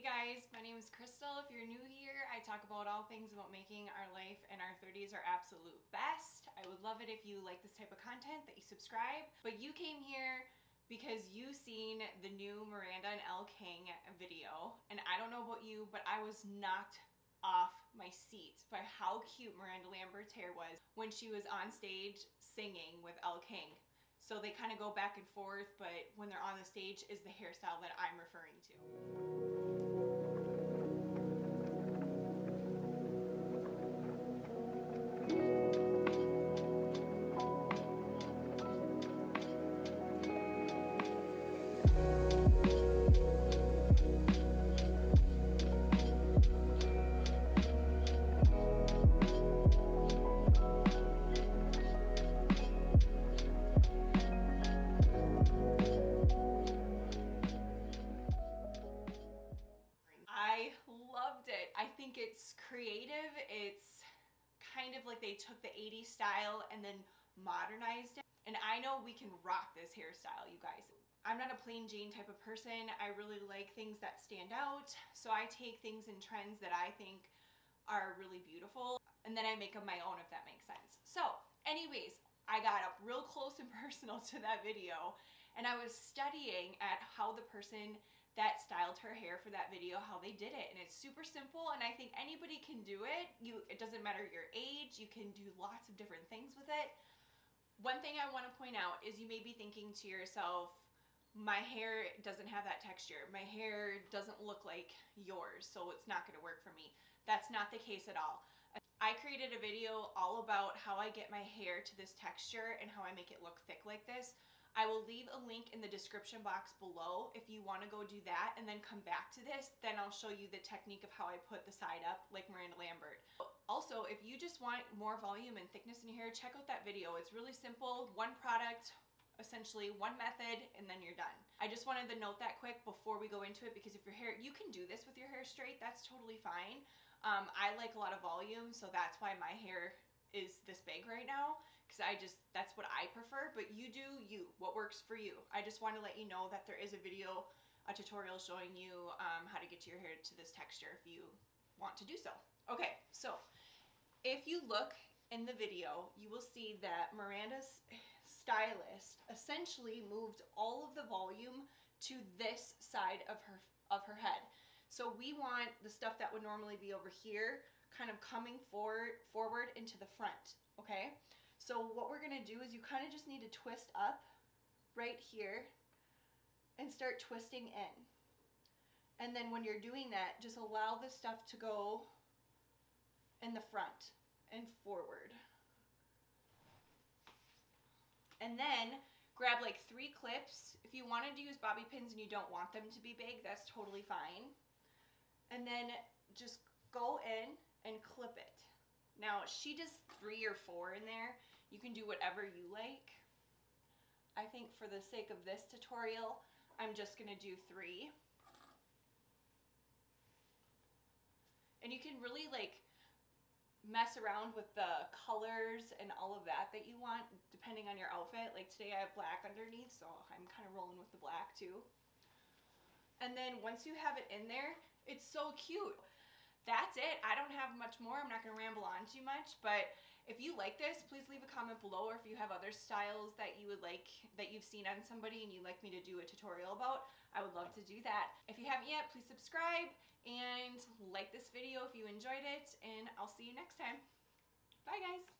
Hey guys, my name is Crystal. If you're new here, I talk about all things about making our life and our 30s our absolute best. I would love it if you like this type of content, that you subscribe. But you came here because you seen the new Miranda and Elle King video. And I don't know about you, but I was knocked off my seat by how cute Miranda Lambert's hair was when she was on stage singing with Elle King. So they kind of go back and forth, but when they're on the stage is the hairstyle that I'm referring to. Kind of like they took the 80s style and then modernized it. And I know we can rock this hairstyle, you guys. I'm not a plain Jane type of person. I really like things that stand out. So I take things and trends that I think are really beautiful and then I make them my own if that makes sense. So anyways, I got up real close and personal to that video and I was studying at how the person that styled her hair for that video how they did it. And it's super simple and I think anybody can do it. You it doesn't matter your age you can do lots of different things with it. One thing I want to point out is you may be thinking to yourself my hair doesn't have that texture. My hair doesn't look like yours so it's not going to work for me. That's not the case at all. I created a video all about how I get my hair to this texture and how I make it look thick like this I will leave a link in the description box below if you want to go do that and then come back to this then I'll show you the technique of how I put the side up like Miranda Lambert. Also if you just want more volume and thickness in your hair check out that video it's really simple one product essentially one method and then you're done. I just wanted to note that quick before we go into it because if your hair, you can do this with your hair straight, that's totally fine. Um, I like a lot of volume, so that's why my hair is this big right now because I just that's what I prefer but you do you what works for you. I just want to let you know that there is a video a tutorial showing you um, how to get your hair to this texture if you want to do so. Okay so if you look in the video you will see that Miranda's stylist essentially moved all of the volume to this side of her of her head. So we want the stuff that would normally be over here kind of coming forward, forward into the front, okay? So what we're gonna do is you kind of just need to twist up right here and start twisting in. And then when you're doing that, just allow the stuff to go in the front and forward. And then grab like three clips. If you wanted to use bobby pins and you don't want them to be big, that's totally fine. And then just go in and clip it. Now she does three or four in there. You can do whatever you like. I think for the sake of this tutorial, I'm just gonna do three. And you can really like mess around with the colors and all of that that you want depending on your outfit. Like today I have black underneath, so I'm kind of rolling with the black too. And then once you have it in there, it's so cute that's it. I don't have much more. I'm not going to ramble on too much, but if you like this, please leave a comment below or if you have other styles that you would like, that you've seen on somebody and you'd like me to do a tutorial about, I would love to do that. If you haven't yet, please subscribe and like this video if you enjoyed it, and I'll see you next time. Bye guys!